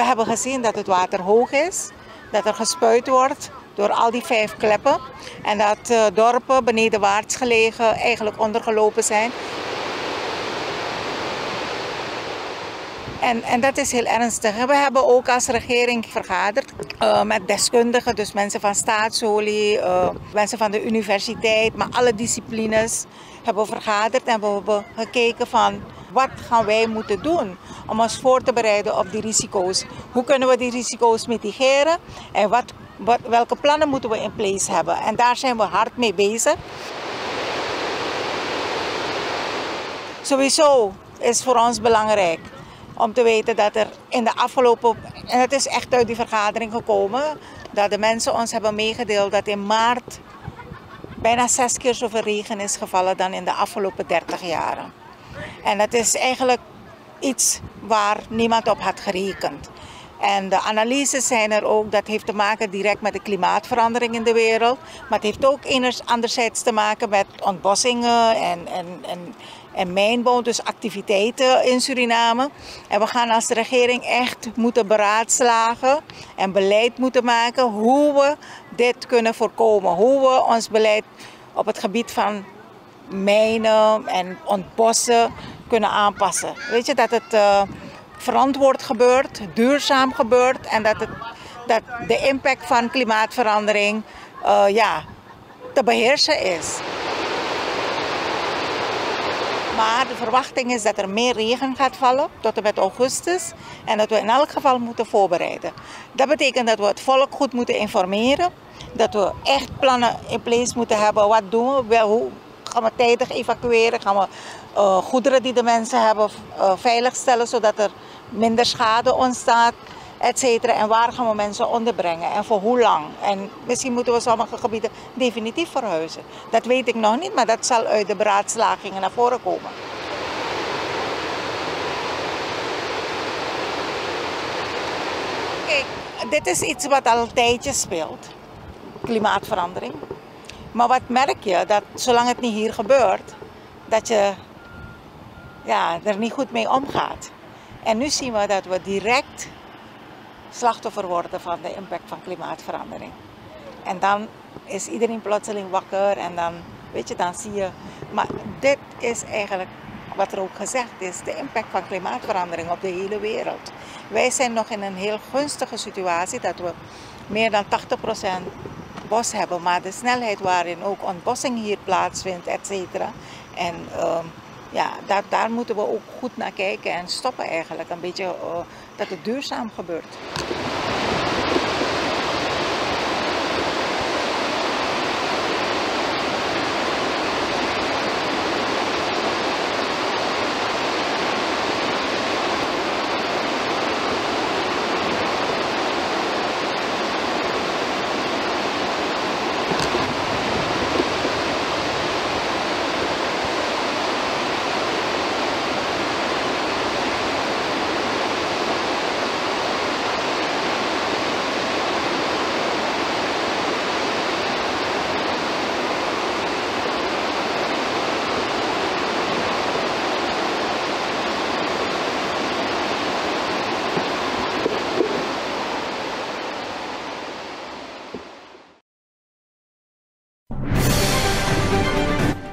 we hebben gezien dat het water hoog is, dat er gespuit wordt door al die vijf kleppen en dat uh, dorpen benedenwaarts gelegen eigenlijk ondergelopen zijn. En, en dat is heel ernstig. We hebben ook als regering vergaderd uh, met deskundigen, dus mensen van staatsolie, uh, mensen van de universiteit, maar alle disciplines hebben we vergaderd en we hebben gekeken van wat gaan wij moeten doen om ons voor te bereiden op die risico's. Hoe kunnen we die risico's mitigeren en wat, wat, welke plannen moeten we in place hebben. En daar zijn we hard mee bezig. Sowieso is voor ons belangrijk om te weten dat er in de afgelopen, en het is echt uit die vergadering gekomen, dat de mensen ons hebben meegedeeld dat in maart bijna zes keer zoveel regen is gevallen dan in de afgelopen 30 jaren. En dat is eigenlijk iets waar niemand op had gerekend. En de analyses zijn er ook, dat heeft te maken direct met de klimaatverandering in de wereld. Maar het heeft ook anderzijds te maken met ontbossingen en, en, en, en mijnbouw, dus activiteiten in Suriname. En we gaan als regering echt moeten beraadslagen en beleid moeten maken hoe we dit kunnen voorkomen. Hoe we ons beleid op het gebied van mijnen en ontbossen kunnen aanpassen. Weet je, dat het uh, verantwoord gebeurt, duurzaam gebeurt en dat, het, dat de impact van klimaatverandering uh, ja, te beheersen is. Maar de verwachting is dat er meer regen gaat vallen tot en met augustus. En dat we in elk geval moeten voorbereiden. Dat betekent dat we het volk goed moeten informeren. Dat we echt plannen in place moeten hebben. Wat doen we? Hoe gaan we tijdig evacueren? Gaan we uh, goederen die de mensen hebben uh, veiligstellen zodat er minder schade ontstaat? etcetera. En waar gaan we mensen onderbrengen en voor hoe lang? En misschien moeten we sommige gebieden definitief verhuizen. Dat weet ik nog niet, maar dat zal uit de beraadslagingen naar voren komen. Kijk, dit is iets wat al een tijdje speelt. Klimaatverandering. Maar wat merk je? Dat zolang het niet hier gebeurt, dat je ja, er niet goed mee omgaat. En nu zien we dat we direct slachtoffer worden van de impact van klimaatverandering. En dan is iedereen plotseling wakker en dan, weet je, dan zie je. Maar dit is eigenlijk wat er ook gezegd is, de impact van klimaatverandering op de hele wereld. Wij zijn nog in een heel gunstige situatie dat we meer dan 80% hebben, maar de snelheid waarin ook ontbossing hier plaatsvindt, et cetera. En uh, ja, daar, daar moeten we ook goed naar kijken en stoppen eigenlijk een beetje uh, dat het duurzaam gebeurt.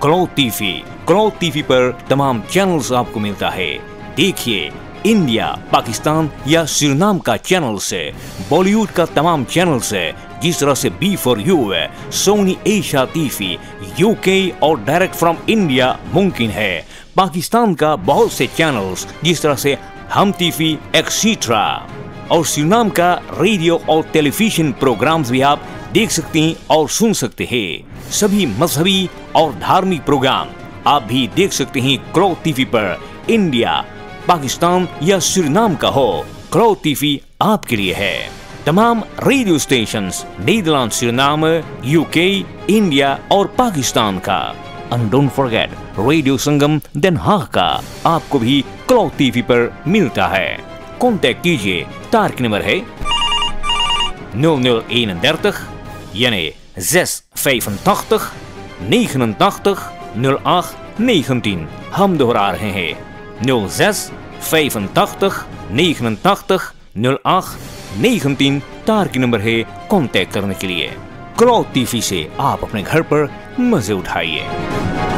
Cloud TV cloud TV पर तमाम चैनल्स आपको मिलता है। देखिए इंडिया पाकिस्तान या Suriname का चैनल से बॉलीवुड का तमाम चैनल से जिस तरह से बी फॉर यू है सोनी एशिया टीवी यूके और डायरेक्ट फ्रॉम इंडिया मुमकिन है। पाकिस्तान का बहुत से चैनल्स जिस तरह से हम टीवी एक्सीट्रा और सुरनाम का रेडियो और टेलीविज़न प्रोग्राम्स भी आप देख सकते हैं और सुन सकते हैं। सभी मजहबी और धार्मिक प्रोग्राम आप भी देख सकते हैं क्रो टीवी पर। इंडिया, पाकिस्तान या सुरनाम का हो क्रो टीवी आपके लिए है। तमाम radio station Netherland Suriname UK India और पाकिस्तान का। And don't forget radio Sangam Haag का आपको भी क्लो टीवी पर मिलता है। कांटेक्ट कीजिए तारक नंबर है 0031 Jenny 685 89 08 19 हम दोहरा रहे हैं 06 85 89 08 19 तार की नंबर है कांटेक्ट करने के लिए क्लॉक टीवी से आप अपने घर पर मजे उठाइए